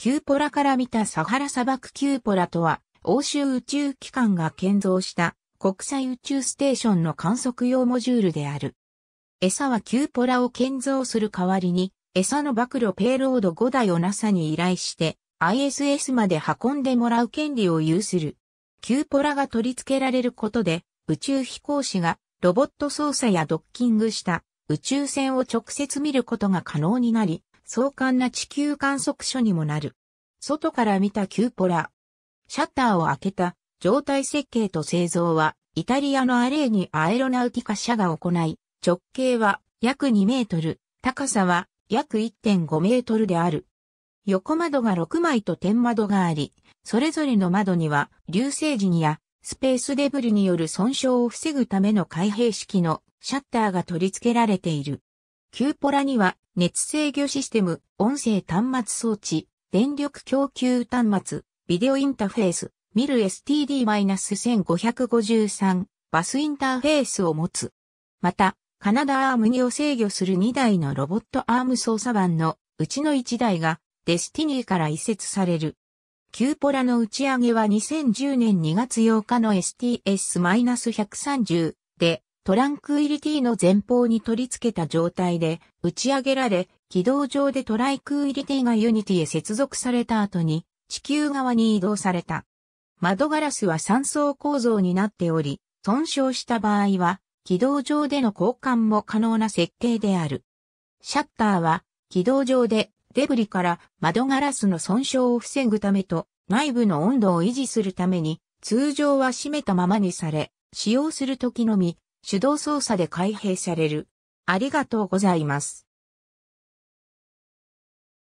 キューポラから見たサハラ砂漠キューポラとは、欧州宇宙機関が建造した国際宇宙ステーションの観測用モジュールである。 ESA はキューポラを建造する代わりに、 ESA の暴露ペイロード5台を NASA に依頼して、ISS まで運んでもらう権利を有する。キューポラが取り付けられることで、宇宙飛行士がロボット操作やドッキングした宇宙船を直接見ることが可能になり、壮観な地球観測所にもなる。外から見たキューポラ。シャッターを開けた状態設計と製造はイタリアのアレーニアエロナウティカ社が行い、直径は約2メートル、高さは約1.5メートルである。横窓が6枚と天窓があり、それぞれの窓には流星時にやスペースデブルによる損傷を防ぐための開閉式のシャッターが取り付けられている。キューポラには熱制御システム、音声端末装置、電力供給端末、ビデオインターフェース、 MIL-STD-1553 バスインターフェースを持つ。また、カナダアーム2を制御する2台のロボットアーム操作盤のうちの1台がデスティニーから移設される。キューポラの打ち上げは2010年2月8日の STS-130 でトランクイリティの前方に取り付けた状態で打ち上げられ、軌道上でトランクイリティがユニティへ接続された後に地球側に移動された。窓ガラスは3層構造になっており、損傷した場合は軌道上での交換も可能な設計である。シャッターは軌道上でデブリから窓ガラスの損傷を防ぐためと内部の温度を維持するために通常は閉めたままにされ、使用するときのみ手動操作で開閉される。ありがとうございます。